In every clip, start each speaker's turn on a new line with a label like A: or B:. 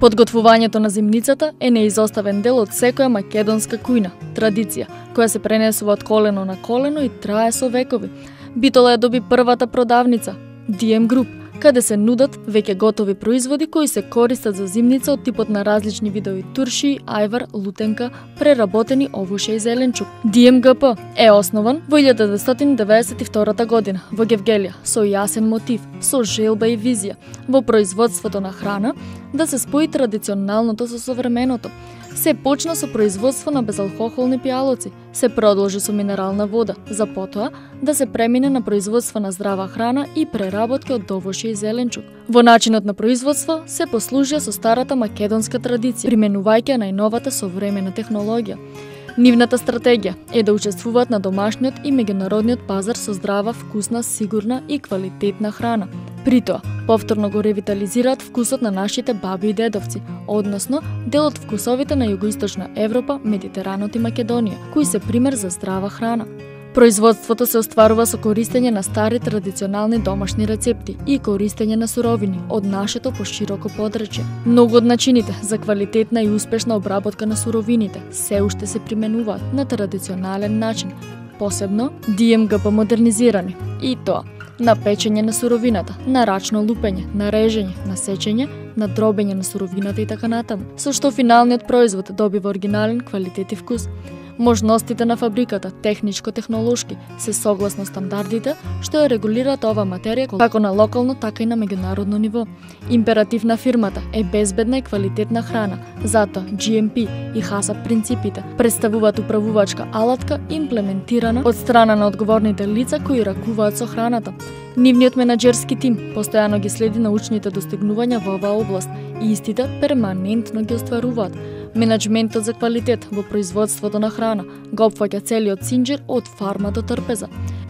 A: Подготвувањето на зимницата е неизоставен дел од секоја македонска кујна, традиција, која се пренесува од колено на колено и трае со векови. Битола ја доби првата продавница, DM Group, каде се нудат веќе готови производи кои се користат за зимница од типот на различни видови турши, ајвар, лутенка, преработени овуше и зеленчук. ДМГП е основан во 1992 година во Гевгелија со јасен мотив, со желба и визија во производството на храна да се спои традиционалното со современото Се почна со производство на безалкохолни пијалоци, се продолжи со минерална вода, за потоа да се премине на производство на здрава храна и преработки од довоши и зеленчук. Во начинот на производство се послужија со старата македонска традиција, применувајќи најновата современа технологија. Нивната стратегија е да учествуваат на домашниот и меѓународниот пазар со здрава, вкусна, сигурна и квалитетна храна. При тоа, повторно го ревитализираат вкусот на нашите баби и дедовци, односно дел од вкусовите на Југоисточна Европа, Медитеранот и Македонија, кои се пример за здрава храна. Производството се остварува со користење на стари традиционални домашни рецепти и користење на суровини од нашето пошироко подрачје. Многу од начините за квалитетна и успешна обработка на суровините се уште се применуваат на традиционален начин, посебно ДМГП модернизирани. И тоа на печење на суровината, на рачно лупење, на режење, на сечење, на дробење на суровината и така натаму, со што финалниот производ добива оригинален квалитет и вкус. Можностите на фабриката, техничко-технолошки, се согласно стандардите што ја регулираат ова материја како на локално, така и на меѓународно ниво. Императив на фирмата е безбедна и квалитетна храна, затоа GMP и HACCP принципите представуваат управувачка алатка имплементирана од страна на одговорните лица кои ракуваат со храната. Нивниот менаџерски тим постојано ги следи научните достигнувања во оваа област и истите перманентно ги остваруваат Менеджментот за квалитет во производството на храна го опфаќа целиот синџир од фарма до трпеза.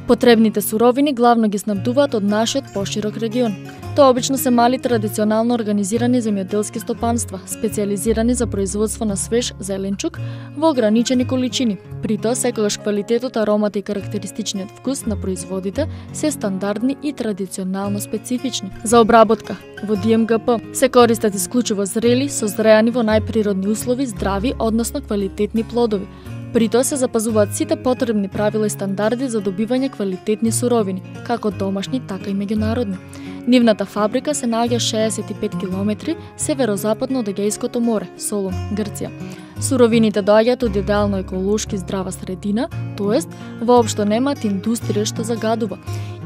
A: Потребните суровини главно ги снабдуваат од нашиот поширок регион. Тоа обично се мали традиционално организирани земјоделски стопанства, специализирани за производство на свеж зеленчук во ограничени количини. При тоа секогаш квалитетот, аромата и карактеристичниот вкус на производите се стандардни и традиционално специфични. За обработка во ДМГП се користат исклучиво зрели, созреани во најприродни услови, здрави, односно квалитетни плодови, При тоа се запазуваат сите потребни правила и стандарди за добивање квалитетни суровини, како домашни, така и меѓународни. Нивната фабрика се наоѓа 65 км северозападно од Егејското море, Солун, Грција. Суровините доаѓаат од идеално еколошки здрава средина, тоест воопшто немаат индустрија што загадува.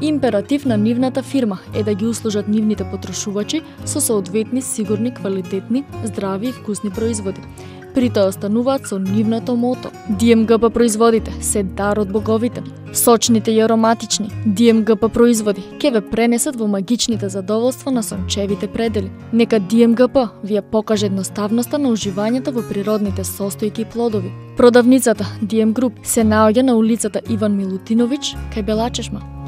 A: Императив на нивната фирма е да ги услужат нивните потрошувачи со соодветни сигурни, квалитетни, здрави и вкусни производи при тоа остануваат со нивното мото. ДМГП производите се дар од боговите. Сочните и ароматични ДМГП производи ќе ве пренесат во магичните задоволства на сончевите предели. Нека ДМГП ви ја покаже едноставноста на уживањето во природните состојки и плодови. Продавницата DM Group се наоѓа на улицата Иван Милутиновиќ кај Белачешма.